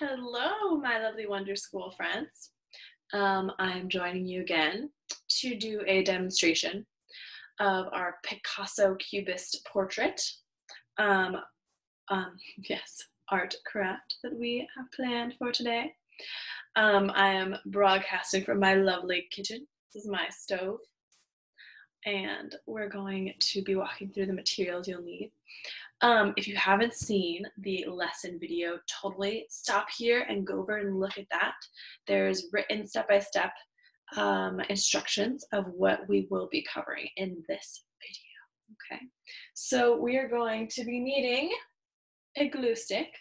Hello, my lovely Wonder School friends. Um, I'm joining you again to do a demonstration of our Picasso Cubist portrait. Um, um, yes, art craft that we have planned for today. Um, I am broadcasting from my lovely kitchen. This is my stove. And we're going to be walking through the materials you'll need. Um, if you haven't seen the lesson video, totally stop here and go over and look at that. There's written step-by-step um, instructions of what we will be covering in this video. Okay, so we are going to be needing a glue stick,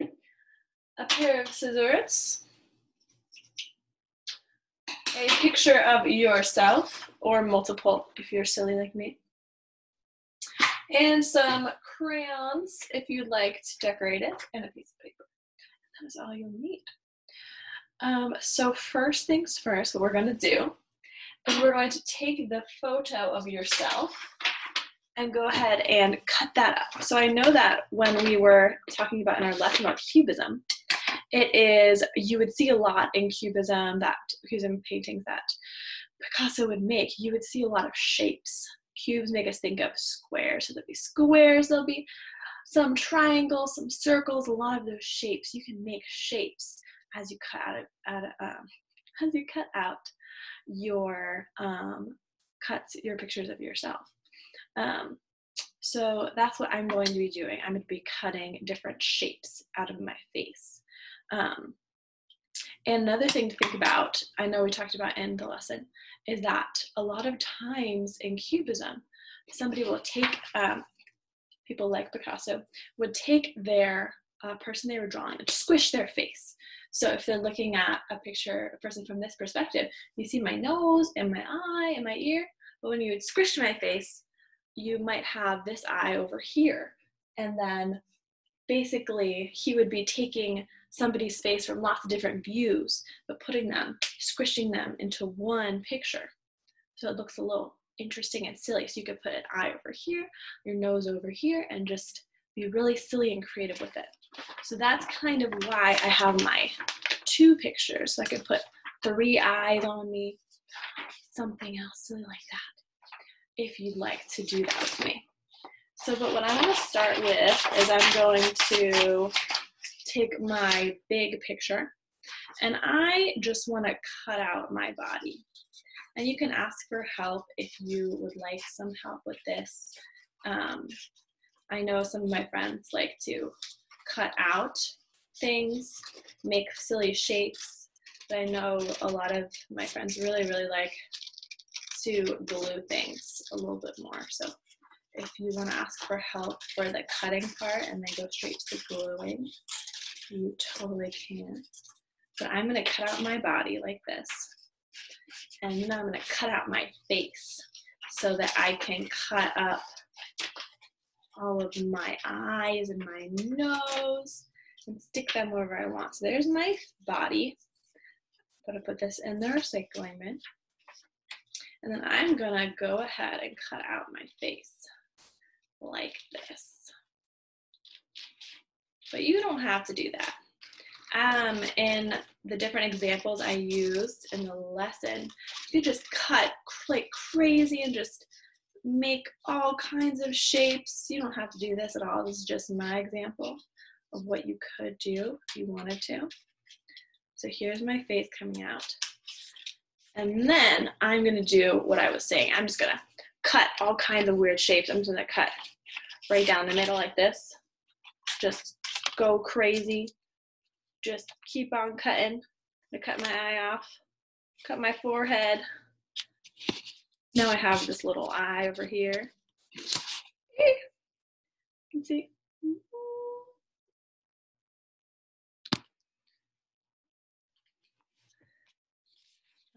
a pair of scissors, a picture of yourself or multiple if you're silly like me, and some crayons if you'd like to decorate it, and a piece of paper. That is all you'll need. Um, so first things first, what we're going to do is we're going to take the photo of yourself and go ahead and cut that up. So I know that when we were talking about in our lesson about cubism, it is, you would see a lot in cubism, that cubism paintings that Picasso would make, you would see a lot of shapes cubes make us think of squares. So there'll be squares, there'll be some triangles, some circles, a lot of those shapes. You can make shapes as you cut out, out um, as you cut out your um, cuts, your pictures of yourself. Um, so that's what I'm going to be doing. I'm going to be cutting different shapes out of my face. Um, and another thing to think about, I know we talked about in the lesson, is that a lot of times in Cubism, somebody will take, um, people like Picasso, would take their uh, person they were drawing and squish their face. So if they're looking at a picture, a person from this perspective, you see my nose and my eye and my ear, but when you would squish my face, you might have this eye over here. And then basically he would be taking somebody's face from lots of different views, but putting them, squishing them into one picture. So it looks a little interesting and silly. So you could put an eye over here, your nose over here, and just be really silly and creative with it. So that's kind of why I have my two pictures. So I could put three eyes on me, something else silly like that, if you'd like to do that with me. So, but what I'm going to start with is I'm going to take my big picture and I just want to cut out my body. And you can ask for help if you would like some help with this. Um, I know some of my friends like to cut out things, make silly shapes, but I know a lot of my friends really, really like to glue things a little bit more. So if you want to ask for help for the cutting part and then go straight to the gluing, you totally can. But I'm going to cut out my body like this. And then I'm to cut out my face so that I can cut up all of my eyes and my nose and stick them wherever I want. So there's my body. I'm to put this in the recycling bin. And then I'm going to go ahead and cut out my face like this. But you don't have to do that. Um, in the different examples I used in the lesson, you just cut like crazy and just make all kinds of shapes. You don't have to do this at all. This is just my example of what you could do if you wanted to. So here's my face coming out. And then I'm gonna do what I was saying. I'm just gonna cut all kinds of weird shapes. I'm just gonna cut right down the middle like this. Just go crazy. Just keep on cutting. I cut my eye off, cut my forehead. Now I have this little eye over here. You can see.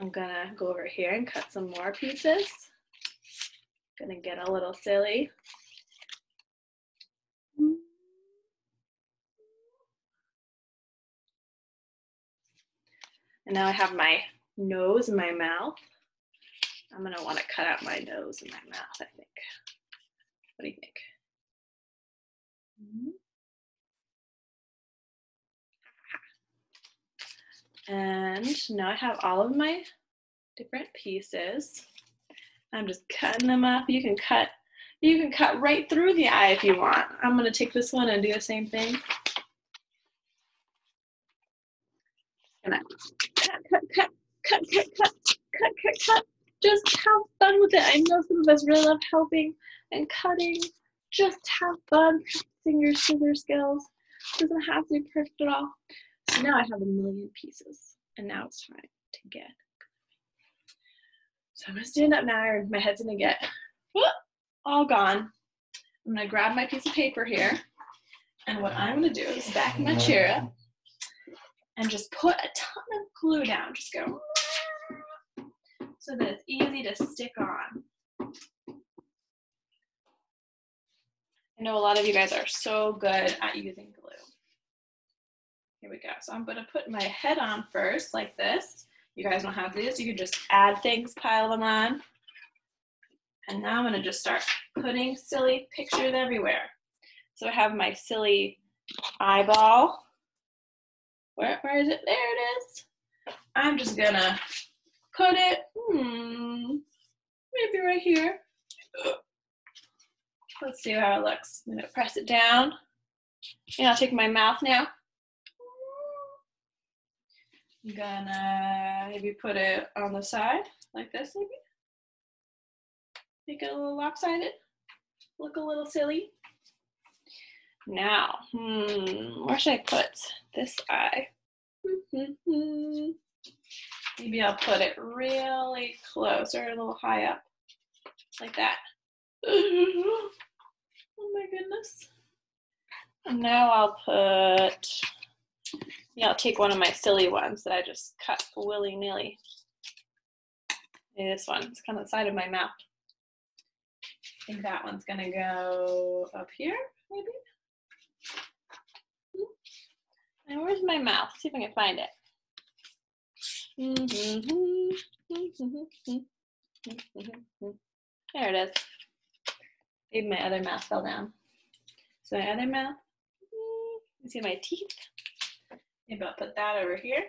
I'm gonna go over here and cut some more pieces. Gonna get a little silly. And now I have my nose and my mouth. I'm gonna wanna cut out my nose and my mouth, I think. What do you think? Mm-hmm. And now I have all of my different pieces. I'm just cutting them up. You can cut you can cut right through the eye if you want. I'm gonna take this one and do the same thing. Gonna cut, cut, cut, cut, cut, cut, cut, cut. Just have fun with it. I know some of us really love helping and cutting. Just have fun practicing your scissor skills. Doesn't have to be perfect at all. So now I have a million pieces, and now it's time to get. So I'm gonna stand up now, or my head's gonna get whoop, all gone. I'm gonna grab my piece of paper here, and what I'm gonna do is back my chair up and just put a ton of glue down. Just go so that it's easy to stick on. I know a lot of you guys are so good at using glue. Here we go. So I'm gonna put my head on first, like this. You guys don't have these. You can just add things, pile them on. And now I'm gonna just start putting silly pictures everywhere. So I have my silly eyeball. Where, where is it? There it is. I'm just gonna put it, hmm, maybe right here. Let's see how it looks. I'm gonna press it down. And I'll take my mouth now. I'm gonna maybe put it on the side, like this maybe. Make it a little lopsided. Look a little silly. Now, hmm, where should I put this eye? Maybe I'll put it really close or a little high up, like that. Oh my goodness. And now I'll put, yeah, I'll take one of my silly ones that I just cut willy-nilly. This one, it's kind of the side of my mouth. I think that one's gonna go up here, maybe? Hmm? And where's my mouth? See if I can find it. Mm-hmm. Mm-hmm. Mm-hmm. There it is. Maybe my other mouth fell down. So my other mouth, you see my teeth? Maybe I'll put that over here.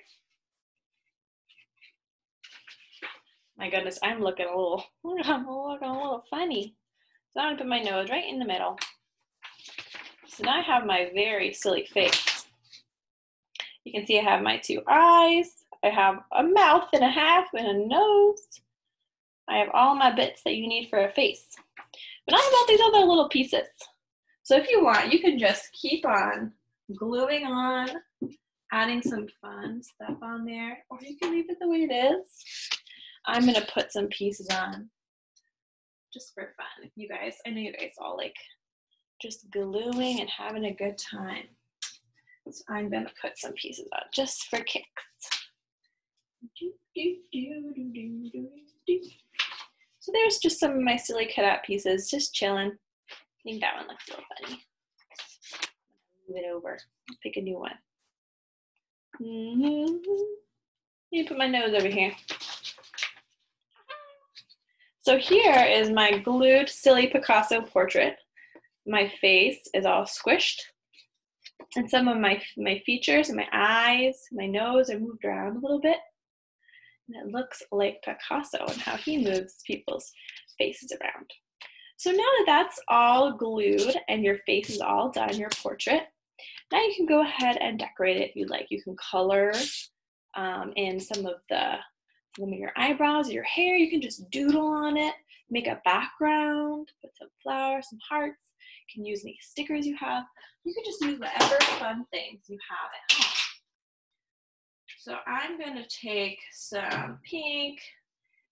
My goodness, I'm looking a little, I'm looking a little funny. So I'm gonna put my nose right in the middle. So now I have my very silly face. You can see I have my two eyes. I have a mouth and a half and a nose. I have all my bits that you need for a face. But I have all these other little pieces. So if you want, you can just keep on gluing on, adding some fun stuff on there, or you can leave it the way it is. I'm gonna put some pieces on just for fun. You guys, I know you guys all like just gluing and having a good time. So I'm gonna put some pieces on just for kicks. So there's just some of my silly cutout pieces, just chilling. I think that one looks a little funny. Move it over. Pick a new one. Mm-hmm. Let me put my nose over here. So here is my glued silly Picasso portrait. My face is all squished. And some of my, my features and my eyes, my nose are moved around a little bit. It looks like Picasso and how he moves people's faces around. So now that that's all glued and your face is all done, your portrait, now you can go ahead and decorate it if you like. You can color um, in some of the some of your eyebrows, your hair. You can just doodle on it, make a background, put some flowers, some hearts. You can use any stickers you have. You can just use whatever fun things you have at home. So I'm gonna take some pink,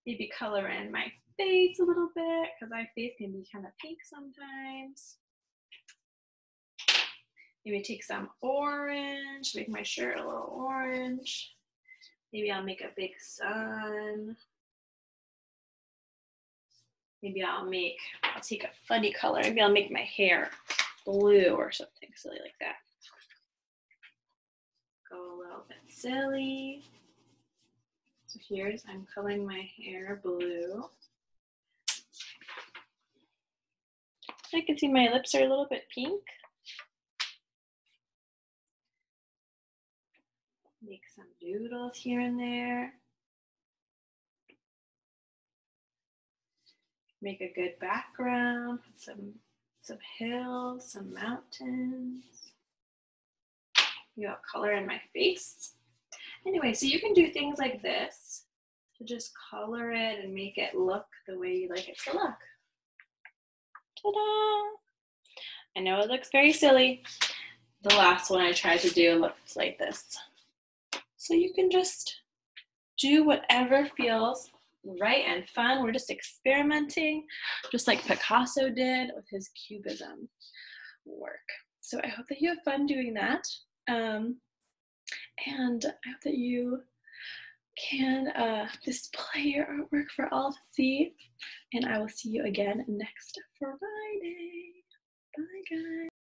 maybe color in my face a little bit because my face can be kind of pink sometimes. Maybe take some orange, make my shirt a little orange. Maybe I'll make a big sun. Maybe I'll make, I'll take a funny color. Maybe I'll make my hair blue or something silly like that. Little bit silly. So here's, I'm coloring my hair blue. I can see my lips are a little bit pink. Make some doodles here and there. Make a good background, some some hills, some mountains. You got color in my face. Anyway, so you can do things like this to just color it and make it look the way you like it to look. Ta-da! I know it looks very silly. The last one I tried to do looked like this. So you can just do whatever feels right and fun. We're just experimenting, just like Picasso did with his cubism work. So I hope that you have fun doing that. Um, and I hope that you can uh, display your artwork for all to see. And I will see you again next Friday. Bye, guys.